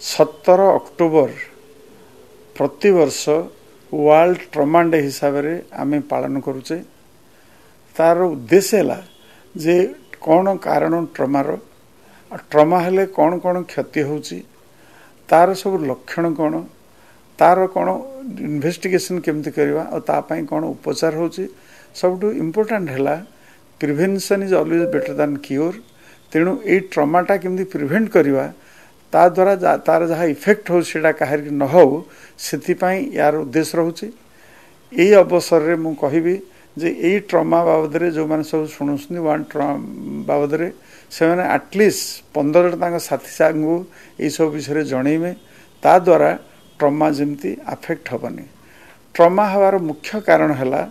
ସତର ଅକ୍ଟୋବର ପ୍ରତିବର୍ଷ world trauma day ହିସାବରେ ଆମେ ପାଳନ କରୁଛେ। ତାର ଉଦ୍ଦେଶ୍ୟ ହେଲା ଯେ କ'ଣ କାରଣ ଟ୍ରମାର ଟ୍ରମା ହେଲେ କ'ଣ କ'ଣ କ୍ଷତି ହେଉଛି ତାର ସବୁ ଲକ୍ଷଣ କ'ଣ ତାର କ'ଣ ଇନଭେଷ୍ଟିଗେସନ୍ କେମିତି କରିବା ଆଉ ତା ପାଇଁ କ'ଣ ଉପଚାର ହେଉଛି ସବୁଠୁ ଇମ୍ପୋର୍ଟାଣ୍ଟ ହେଲା prevention is always better than cure ତେଣୁ ଏଇ ଟ୍ରମାଟା କେମିତି ପ୍ରିଭେଣ୍ଟ କରିବା ତା ଦ୍ୱାରା ତାର ଯାହା ଇଫେକ୍ଟ ହେଉଛି ସେଇଟା କାହାରି ନ ହେଉ ସେଥିପାଇଁ ୟାର ଉଦ୍ଦେଶ୍ୟ ରହୁଛି। ଏଇ ଅବସରରେ ମୁଁ କହିବି ଯେ ଏଇ ଟ୍ରମା ବାବଦରେ ଯେଉଁମାନେ ସବୁ ଶୁଣୁଛନ୍ତି ୱାନ୍ ଟ୍ରମା ବାବଦରେ ସେମାନେ ଆଟଲିଷ୍ଟ ପନ୍ଦର ଜଣ ତାଙ୍କ ସାଥୀ ସାଙ୍ଗକୁ ଏଇସବୁ ବିଷୟରେ ଜଣେଇବେ। ତା ଦ୍ୱାରା ଟ୍ରମା ଯେମିତି ଆଫେକ୍ଟ ହେବନି। ଟ୍ରମା ହେବାର ମୁଖ୍ୟ କାରଣ ହେଲା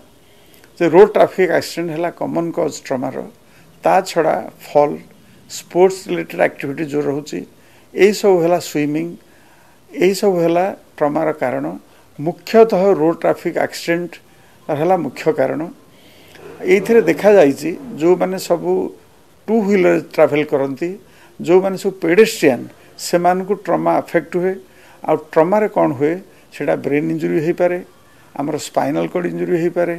ଯେ ରୋଡ଼ ଟ୍ରାଫିକ୍ ଆକ୍ସିଡେଣ୍ଟ ହେଲା କମନ୍ କଜ୍ ଟ୍ରମାର ତା ଛଡ଼ା ଫଲ୍ ସ୍ପୋର୍ଟସ୍ ରିଲେଟେଡ୍ ଆକ୍ଟିଭିଟି ଯେଉଁ ରହୁଛି ଏଇସବୁ ହେଲା ସୁଇମିଂ ଏଇସବୁ ହେଲା ଟ୍ରମାର କାରଣ ମୁଖ୍ୟତଃ ରୋଡ଼ ଟ୍ରାଫିକ୍ ଆକ୍ସିଡେଣ୍ଟ ହେଲା ମୁଖ୍ୟ କାରଣ ଏଇଥିରେ ଦେଖାଯାଇଛି ଯେଉଁମାନେ ସବୁ ଟୁ ହ୍ୱିଲର ଟ୍ରାଭେଲ୍ କରନ୍ତି ଯେଉଁମାନେ ସବୁ ପେଡେଷ୍ଟ୍ରିଆନ୍ ସେମାନଙ୍କୁ ଟ୍ରମା ଆଫେକ୍ଟ ହୁଏ ଆଉ ଟ୍ରମାରେ କ'ଣ ହୁଏ ସେଇଟା ବ୍ରେନ୍ ଇଞ୍ଜୁରି ହେଇପାରେ ଆମର ସ୍ପାଇନାଲ୍ କର୍ଡ଼ ଇଞ୍ଜୁରି ହେଇପାରେ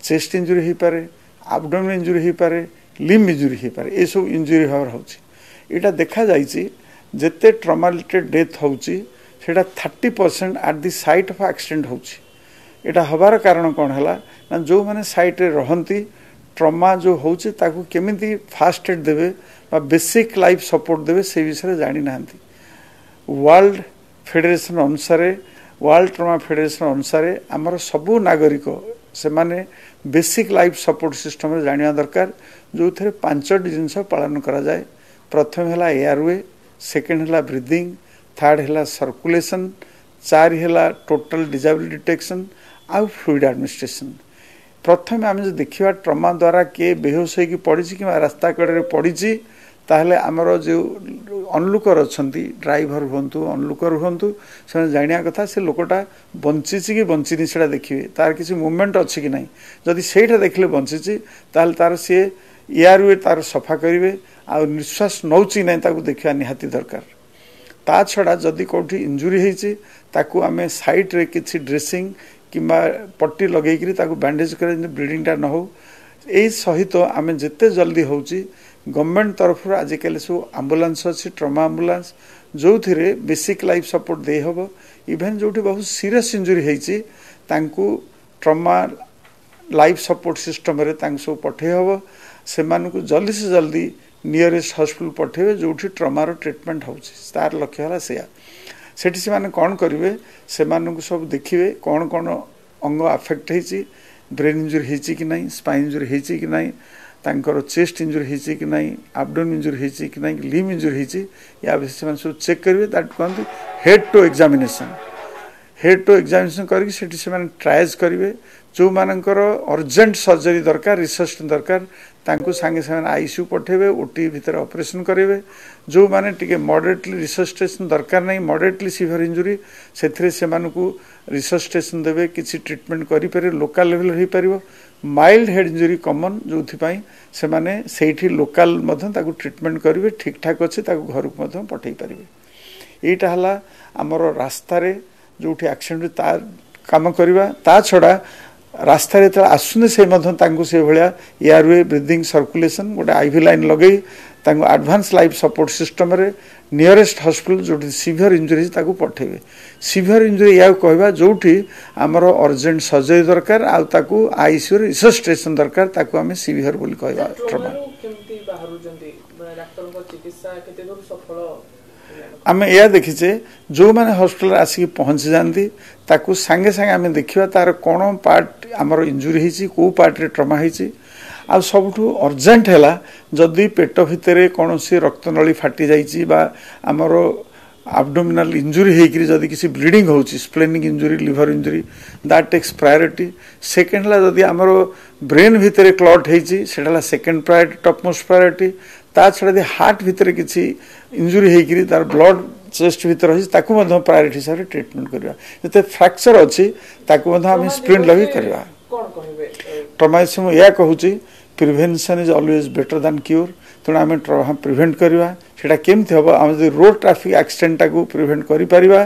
ଚେଷ୍ଟ ଇଞ୍ଜୁରି ହେଇପାରେ ଆବଡୋମିନ୍ ଇଞ୍ଜୁରି ହେଇପାରେ ଲିମ୍ ଇଞ୍ଜୁରି ହେଇପାରେ ଏସବୁ ଇଞ୍ଜୁରି ହେବାର ହେଉଛି ଏଇଟା ଦେଖାଯାଇଛି ଯେତେ ଟ୍ରମା ରିଲେଟେଡ୍ ଡେଥ୍ ହେଉଛି ସେଇଟା thirty percent at the site of accident ହେଉଛି। ଏଇଟା ହେବାର କାରଣ କ'ଣ ହେଲା? ନା ଯେଉଁମାନେ ସାଇଟ୍ରେ ରହନ୍ତି ଟ୍ରମା ଯେଉଁ ହେଉଛି ତାକୁ କେମିତି ଫାଷ୍ଟ ଏଡ୍ ଦେବେ ବା ବେସିକ୍ ଲାଇଫ୍ ସପୋର୍ଟ ଦେବେ ସେ ବିଷୟରେ ଜାଣିନାହାନ୍ତି। ୱାର୍ଲଡ ଫେଡେରେସନ୍ ଅନୁସାରେ ୱାର୍ଲଡ ଟ୍ରମା ଫେଡେରେସନ୍ ଅନୁସାରେ ଆମର ସବୁ ନାଗରିକ ସେମାନେ ବେସିକ୍ ଲାଇଫ୍ ସପୋର୍ଟ ସିଷ୍ଟମରେ ଜାଣିବା ଦରକାର। ଯେଉଁଥିରେ ପାଞ୍ଚଟି ଜିନିଷ ପାଳନ କରାଯାଏ। ପ୍ରଥମେ ହେଲା ଏୟାରୱେ ସେକେଣ୍ଡ ହେଲା ବ୍ରିଦିଂ ଥାର୍ଡ ହେଲା ସର୍କୁଲେସନ୍ ଚାରି ହେଲା ଟୋଟାଲ ଡିଜାବିଲିଟି ଡିଟେକ୍ସନ୍ ଆଉ ଫ୍ଲୁଇଡ୍ ଆଡମିନିଷ୍ଟ୍ରେସନ୍ ପ୍ରଥମେ ଆମେ ଯଦି ଦେଖିବା ଟ୍ରମା ଦ୍ୱାରା କିଏ ବେହୋସ ହେଇକି ପଡ଼ିଛି କିମ୍ବା ରାସ୍ତା କଡ଼ରେ ପଡ଼ିଛି ତାହେଲେ ଆମର ଯେଉଁ ଅନଲୁକର ଅଛନ୍ତି ଡ୍ରାଇଭର ହୁଅନ୍ତୁ ଅନଲୁକର ହୁଅନ୍ତୁ ସେମାନେ ଜାଣିବା କଥା ସେ ଲୋକଟା ବଞ୍ଚିଛି କି ବଞ୍ଚିନି ସେଇଟା ଦେଖିବେ। ତାର କିଛି ମୁଭମେଣ୍ଟ ଅଛି କି ନାହିଁ। ଯଦି ସେଇଟା ଦେଖିଲେ ବଞ୍ଚିଛି ତାହେଲେ ତାର ସିଏ ଏୟାରୱେ ତାର ସଫା କରିବେ ଆଉ ନିଶ୍ୱାସ ନେଉଛି ନାହିଁ ତାକୁ ଦେଖିବା ନିହାତି ଦରକାର। ତା ଛଡ଼ା ଯଦି କେଉଁଠି ଇଞ୍ଜୁରି ହେଇଛି ତାକୁ ଆମେ ସାଇଡ଼୍ରେ କିଛି ଡ୍ରେସିଂ କିମ୍ବା ପଟି ଲଗେଇକିରି ତାକୁ ବ୍ୟାଣ୍ଡେଜ୍ କରିବା ଯେମିତି ବ୍ଲିଡ଼ିଂଟା ନ ହେଉ ଏଇ ସହିତ ଆମେ ଯେତେ ଜଲ୍ଦି ହେଉଛି ଗଭର୍ଣ୍ଣମେଣ୍ଟ ତରଫରୁ ଆଜିକାଲି ସବୁ ଆମ୍ବୁଲାନ୍ସ ଅଛି ଟ୍ରମା ଆମ୍ବୁଲାନ୍ସ ଯେଉଁଥିରେ ବେସିକ୍ ଲାଇଫ୍ ସପୋର୍ଟ ଦେଇହେବ। ଇଭେନ୍ ଯେଉଁଠି ବହୁତ ସିରିୟସ୍ ଇଞ୍ଜୁରି ହେଇଛି ତାଙ୍କୁ ଟ୍ରମା ଲାଇଫ୍ ସପୋର୍ଟ ସିଷ୍ଟମରେ ତାଙ୍କୁ ସବୁ ପଠାଇ ହେବ ସେମାନଙ୍କୁ ଜଲ୍ଦି ସେ ଜଲ୍ଦି ନିୟରେଷ୍ଟ ହସ୍ପିଟାଲ ପଠାଇବେ ଯେଉଁଠି ଟ୍ରମାର ଟ୍ରିଟମେଣ୍ଟ ହେଉଛି। ତାର ଲକ୍ଷ୍ୟ ହେଲା ସେୟା ସେଠି ସେମାନେ କ'ଣ କରିବେ? ସେମାନଙ୍କୁ ସବୁ ଦେଖିବେ କ'ଣ କ'ଣ ଅଙ୍ଗ ଆଫେକ୍ଟ ହେଇଛି ବ୍ରେନ୍ ଇଞ୍ଜୁରି ହେଇଛି କି ନାହିଁ ସ୍ପାଇନ୍ ଇଞ୍ଜୁରି ହେଇଛି କି ନାହିଁ ତାଙ୍କର ଚେଷ୍ଟ ଇଞ୍ଜୁରି ହେଇଛି କି ନାହିଁ ଆବଡୋନ୍ ଇଞ୍ଜୁରି ହେଇଛି କି ନାହିଁ ଲିମ୍ ଇଞ୍ଜୁରି ହେଇଛି ୟା ବିଷୟରେ ସେମାନେ ସବୁ ଚେକ୍ କରିବେ ତାକୁ କୁହନ୍ତି head to examination head to examination କରିକି ସେଠି ସେମାନେ ଟ୍ରାଏଜ୍ କରିବେ ଯେଉଁମାନଙ୍କର ଅର୍ଜେଣ୍ଟ ସର୍ଜରୀ ଦରକାର ରିସର୍ଚ୍ଚ ଦରକାର ତାଙ୍କୁ ସାଙ୍ଗେ ସାଙ୍ଗେ ଆଇସିୟୁ ପଠାଇବେ ଓଟି ଭିତରେ ଅପରେସନ୍ କରିବେ ଯେଉଁମାନେ ଟିକେ ମଡରେଟଲି ରିସର୍ଚେସନ୍ ଦରକାର ନାହିଁ ମଡରେଟଲି ସିଭିୟର ଇଞ୍ଜୁରି ସେଥିରେ ସେମାନଙ୍କୁ ରିସର୍ଚେସନ୍ ଦେବେ କିଛି ଟ୍ରିଟମେଣ୍ଟ କରିପାରିବେ ଲୋକାଲ ଲେଭେଲରେ ହେଇପାରିବ। ମାଇଲ୍ଡ ହେଡ୍ ଇଞ୍ଜୁରି କମନ୍ ଯେଉଁଥିପାଇଁ ସେମାନେ ସେଇଠି ଲୋକାଲ ମଧ୍ୟ ତାକୁ ଟ୍ରିଟମେଣ୍ଟ କରିବେ ଠିକ୍ଠାକ୍ ଅଛି ତାକୁ ଘରକୁ ମଧ୍ୟ ପଠାଇ ପାରିବେ। ଏଇଟା ହେଲା ଆମର ରାସ୍ତାରେ ଯେଉଁଠି ଆକ୍ସିଡେଣ୍ଟ ତା କାମ କରିବା। ତା ଛଡ଼ା ରାସ୍ତାରେ ଯେତେବେଳେ ଆସୁଛନ୍ତି ସେ ମଧ୍ୟ ତାଙ୍କୁ ସେଭଳିଆ ଏୟାରୱେ ବ୍ରିଦିଂ ସର୍କୁଲେସନ୍ ଗୋଟେ ଆଇଭି ଲାଇନ୍ ଲଗେଇ ତାଙ୍କୁ ଆଡ଼ଭାନ୍ସ ଲାଇଫ୍ ସପୋର୍ଟ ସିଷ୍ଟମରେ ନିୟରେଷ୍ଟ ହସ୍ପିଟାଲ ଯେଉଁଠି ସିଭିୟର ଇଞ୍ଜୁରି ତାକୁ ପଠାଇବେ। ସିଭିୟର ଇଞ୍ଜୁରି ଏହାକୁ କହିବା ଯେଉଁଠି ଆମର ଅର୍ଜେଣ୍ଟ ସର୍ଜରୀ ଦରକାର ଆଉ ତାକୁ ଆଇସିୟୁରେ ରିସର୍ଚେସନ୍ ଦରକାର ତାକୁ ଆମେ ସିଭିୟର ବୋଲି କହିବା। ଆମେ ଏହା ଦେଖିଛେ ଯେଉଁମାନେ ହସ୍ପିଟାଲରେ ଆସିକି ପହଞ୍ଚି ଯାଆନ୍ତି ତାକୁ ସାଙ୍ଗେ ସାଙ୍ଗେ ଆମେ ଦେଖିବା ତାର କ'ଣ ପାର୍ଟ ଆମର ଇଞ୍ଜୁରି ହେଇଛି କେଉଁ ପାର୍ଟରେ ଟ୍ରମା ହେଇଛି। ଆଉ ସବୁଠୁ ଅର୍ଜେଣ୍ଟ ହେଲା ଯଦି ପେଟ ଭିତରେ କୌଣସି ରକ୍ତନଳୀ ଫାଟି ଯାଇଛି ବା ଆମର ଆବଡୋମିନାଲ ଇଞ୍ଜୁରି ହେଇକିରି ଯଦି କିଛି ବ୍ଲିଡିଂ ହେଉଛି splenic injury liver injury that takes priority second ହେଲା ଯଦି ଆମର ବ୍ରେନ୍ ଭିତରେ କ୍ଲଟ୍ ହେଇଛି ସେଇଟା ହେଲା second priority top most priority ତା ଛଡ଼ା ଯଦି ହାର୍ଟ ଭିତରେ କିଛି ଇଞ୍ଜୁରି ହେଇକିରି ତାର ବ୍ଲଡ୍ ଚେଷ୍ଟ ଭିତରେ ଅଛି ତାକୁ ମଧ୍ୟ ପ୍ରାୟୋରିଟି ହିସାବରେ ଟ୍ରିଟମେଣ୍ଟ କରିବା। ଯେତେ ଫ୍ରାକ୍ଚର ଅଛି ତାକୁ ମଧ୍ୟ ଆମେ ସ୍ପ୍ରିଣ୍ଟ ଲଗେଇ କରିବା। ଟ୍ରମାଇସ୍ ମୁଁ ଏହା କହୁଛି prevention is always better than cure ତେଣୁ ଆମେ ଟ୍ରମା ପ୍ରିଭେଣ୍ଟ କରିବା। ସେଇଟା କେମିତି ହେବ? ଆମେ ଯଦି ରୋଡ୍ ଟ୍ରାଫିକ୍ ଆକ୍ସିଡେଣ୍ଟଟାକୁ ପ୍ରିଭେଣ୍ଟ କରିପାରିବା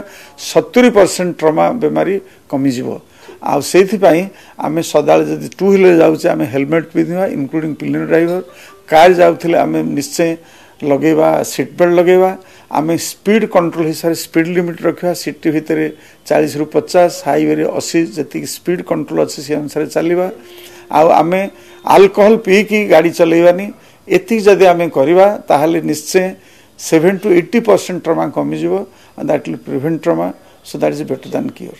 ସତୁରି ପରସେଣ୍ଟ ଟ୍ରମା ବେମାରୀ କମିଯିବ। ଆଉ ସେଇଥିପାଇଁ ଆମେ ସଦାବେଳେ ଯଦି ଟୁ ହ୍ୱିଲର ଯାଉଛେ ଆମେ ହେଲମେଟ୍ ପିନ୍ଧିବା ଇନକ୍ଲୁଡ଼ିଂ ପିଲିୟନ ଡ୍ରାଇଭର କାର୍ ଯାଉଥିଲେ ଆମେ ନିଶ୍ଚୟ ଲଗେଇବା ସିଟ୍ ବେଲ୍ଟ ଲଗେଇବା। ଆମେ ସ୍ପିଡ୍ କଣ୍ଟ୍ରୋଲ ହିସାବରେ ସ୍ପିଡ୍ ଲିମିଟ୍ ରଖିବା। ସିଟି ଭିତରେ ଚାଳିଶରୁ ପଚାଶ ହାଇୱେରେ ଅଶୀ ଯେତିକି ସ୍ପିଡ୍ କଣ୍ଟ୍ରୋଲ ଅଛି ସେ ଅନୁସାରେ ଚାଲିବା। ଆଉ ଆମେ ଆଲକୋହଲ ପିଇକି ଗାଡ଼ି ଚଲେଇବାନି। ଏତିକି ଯଦି ଆମେ କରିବା ତାହେଲେ ନିଶ୍ଚୟ seven to eighty percent trauma କମିଯିବ। That will prevent trauma so that is better than cure